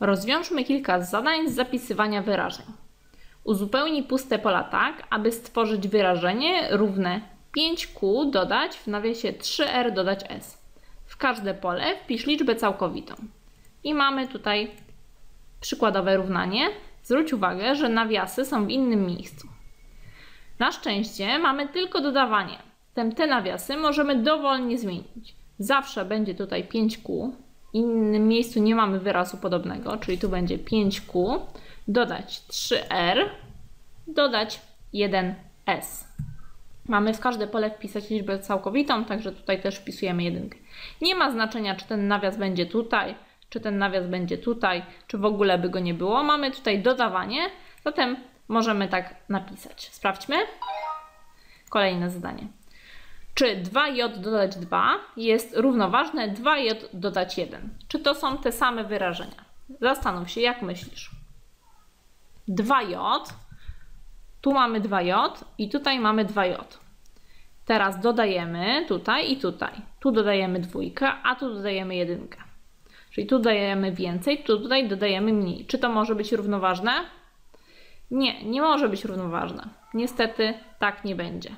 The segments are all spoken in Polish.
Rozwiążmy kilka zadań z zapisywania wyrażeń. Uzupełnij puste pola tak, aby stworzyć wyrażenie równe 5q dodać w nawiasie 3r dodać s. W każde pole wpisz liczbę całkowitą. I mamy tutaj przykładowe równanie. Zwróć uwagę, że nawiasy są w innym miejscu. Na szczęście mamy tylko dodawanie. Zatem te nawiasy możemy dowolnie zmienić. Zawsze będzie tutaj 5q, w innym miejscu nie mamy wyrazu podobnego, czyli tu będzie 5q, dodać 3r, dodać 1s. Mamy w każde pole wpisać liczbę całkowitą, także tutaj też wpisujemy jedynkę. Nie ma znaczenia, czy ten nawias będzie tutaj, czy ten nawias będzie tutaj, czy w ogóle by go nie było. Mamy tutaj dodawanie, zatem możemy tak napisać. Sprawdźmy. Kolejne zadanie. Czy 2j dodać 2 jest równoważne 2j dodać 1? Czy to są te same wyrażenia? Zastanów się, jak myślisz. 2j, tu mamy 2j i tutaj mamy 2j. Teraz dodajemy tutaj i tutaj. Tu dodajemy dwójkę, a tu dodajemy jedynkę. Czyli tu dodajemy więcej, tu tutaj dodajemy mniej. Czy to może być równoważne? Nie, nie może być równoważne. Niestety tak nie będzie.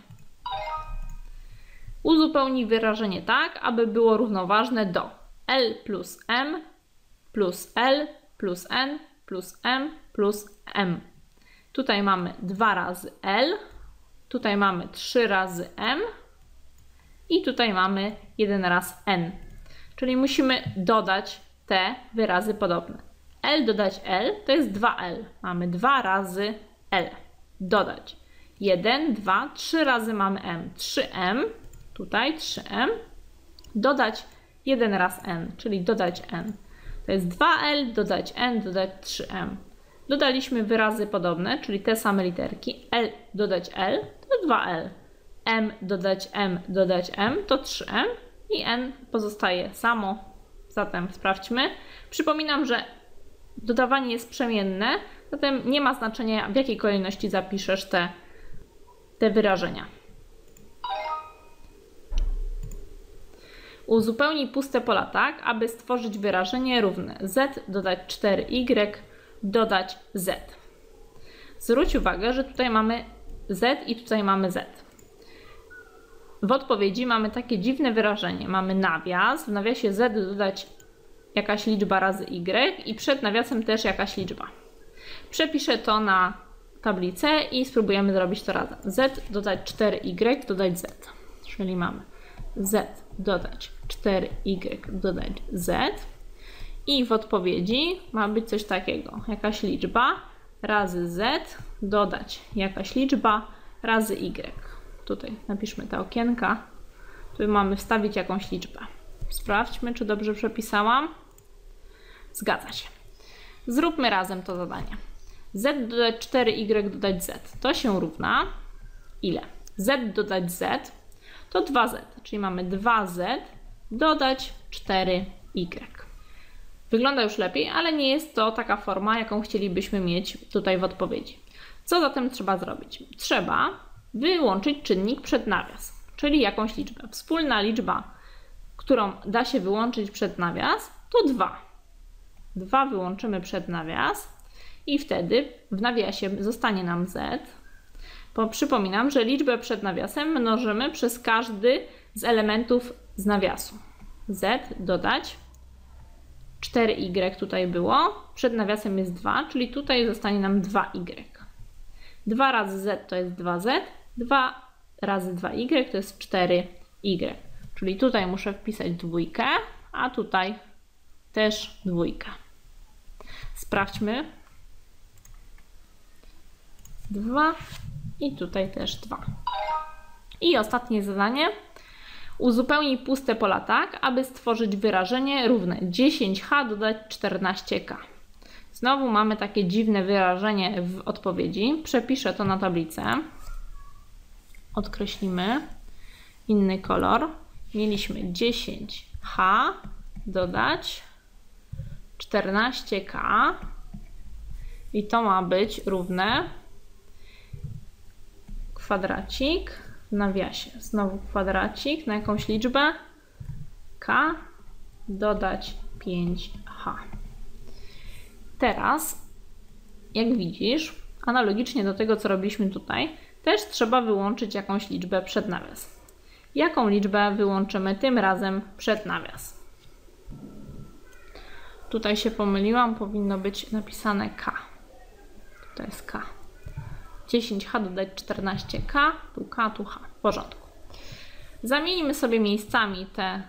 Uzupełnij wyrażenie tak, aby było równoważne do L plus M plus L plus N plus M plus M. Tutaj mamy 2 razy L, tutaj mamy 3 razy M i tutaj mamy 1 raz N. Czyli musimy dodać te wyrazy podobne. L dodać L to jest 2L. Mamy 2 razy L. Dodać 1, 2, 3 razy mamy M. 3M tutaj 3m, dodać 1 raz n, czyli dodać n. To jest 2l, dodać n, dodać 3m. Dodaliśmy wyrazy podobne, czyli te same literki. L dodać L to 2L. M dodać M dodać M to 3M i N pozostaje samo. Zatem sprawdźmy. Przypominam, że dodawanie jest przemienne, zatem nie ma znaczenia w jakiej kolejności zapiszesz te, te wyrażenia. Uzupełnij puste pola tak, aby stworzyć wyrażenie równe z dodać 4y dodać z. Zwróć uwagę, że tutaj mamy z i tutaj mamy z. W odpowiedzi mamy takie dziwne wyrażenie. Mamy nawias, w nawiasie z dodać jakaś liczba razy y i przed nawiasem też jakaś liczba. Przepiszę to na tablicę i spróbujemy zrobić to razem. z dodać 4y dodać z. Czyli mamy z dodać 4y dodać z i w odpowiedzi ma być coś takiego, jakaś liczba razy z dodać jakaś liczba razy y. Tutaj napiszmy te okienka. Tu mamy wstawić jakąś liczbę. Sprawdźmy, czy dobrze przepisałam. Zgadza się. Zróbmy razem to zadanie. z dodać 4y dodać z. To się równa ile? z dodać z to 2z, czyli mamy 2z dodać 4y. Wygląda już lepiej, ale nie jest to taka forma, jaką chcielibyśmy mieć tutaj w odpowiedzi. Co zatem trzeba zrobić? Trzeba wyłączyć czynnik przed nawias, czyli jakąś liczbę. Wspólna liczba, którą da się wyłączyć przed nawias, to 2. 2 wyłączymy przed nawias i wtedy w nawiasie zostanie nam z. Bo przypominam, że liczbę przed nawiasem mnożymy przez każdy z elementów z nawiasu. Z dodać 4y tutaj było, przed nawiasem jest 2, czyli tutaj zostanie nam 2y. 2 razy z to jest 2z, 2 razy 2y to jest 4y. Czyli tutaj muszę wpisać dwójkę, a tutaj też dwójkę. Sprawdźmy. 2 i tutaj też 2. I ostatnie zadanie. Uzupełnij puste pola tak, aby stworzyć wyrażenie równe 10h dodać 14k. Znowu mamy takie dziwne wyrażenie w odpowiedzi. Przepiszę to na tablicę. Odkreślimy inny kolor. Mieliśmy 10h dodać 14k i to ma być równe kwadracik w nawiasie. Znowu kwadracik na jakąś liczbę k dodać 5h. Teraz, jak widzisz, analogicznie do tego, co robiliśmy tutaj, też trzeba wyłączyć jakąś liczbę przed nawias. Jaką liczbę wyłączymy tym razem przed nawias? Tutaj się pomyliłam, powinno być napisane K. To jest K. 10H dodać 14K, tu K, tu H. W porządku. Zamienimy sobie miejscami te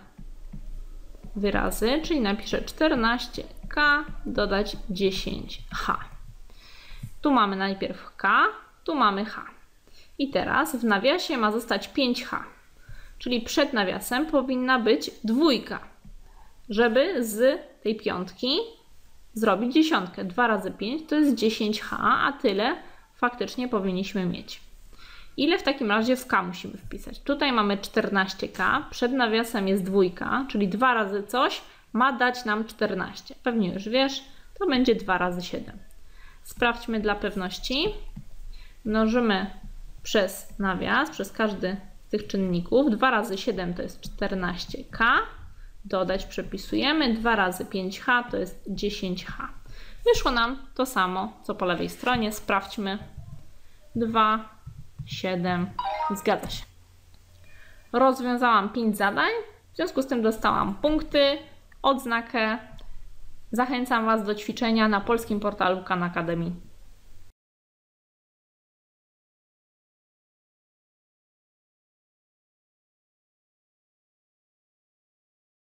wyrazy, czyli napiszę 14K dodać 10H. Tu mamy najpierw K, tu mamy H. I teraz w nawiasie ma zostać 5H, czyli przed nawiasem powinna być dwójka, żeby z tej piątki zrobić dziesiątkę. 2 razy 5 to jest 10H, a tyle faktycznie powinniśmy mieć. Ile w takim razie w K musimy wpisać? Tutaj mamy 14K, przed nawiasem jest dwójka, czyli 2 razy coś ma dać nam 14. Pewnie już wiesz, to będzie 2 razy 7. Sprawdźmy dla pewności. Mnożymy przez nawias, przez każdy z tych czynników. 2 razy 7 to jest 14K. Dodać przepisujemy. 2 razy 5H to jest 10H. Wyszło nam to samo, co po lewej stronie. Sprawdźmy. 2, 7. Zgadza się. Rozwiązałam 5 zadań. W związku z tym dostałam punkty, odznakę. Zachęcam Was do ćwiczenia na polskim portalu Khan Academy.